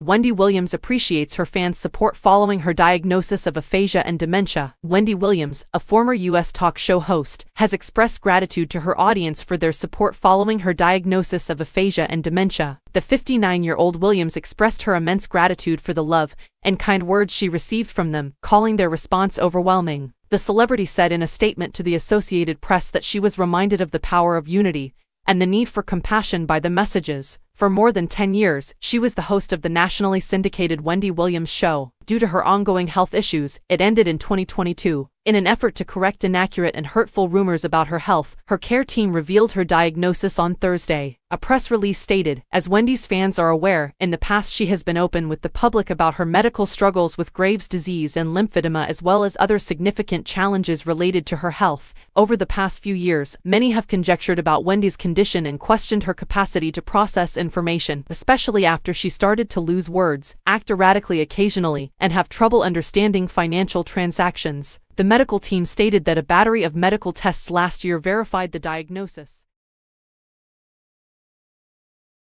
Wendy Williams appreciates her fans' support following her diagnosis of aphasia and dementia. Wendy Williams, a former U.S. talk show host, has expressed gratitude to her audience for their support following her diagnosis of aphasia and dementia. The 59-year-old Williams expressed her immense gratitude for the love and kind words she received from them, calling their response overwhelming. The celebrity said in a statement to the Associated Press that she was reminded of the power of unity and the need for compassion by the messages. For more than 10 years, she was the host of the nationally syndicated Wendy Williams Show. Due to her ongoing health issues, it ended in 2022. In an effort to correct inaccurate and hurtful rumors about her health, her care team revealed her diagnosis on Thursday. A press release stated, as Wendy's fans are aware, in the past she has been open with the public about her medical struggles with Graves' disease and lymphedema as well as other significant challenges related to her health. Over the past few years, many have conjectured about Wendy's condition and questioned her capacity to process information, especially after she started to lose words, act erratically occasionally, and have trouble understanding financial transactions. The medical team stated that a battery of medical tests last year verified the diagnosis.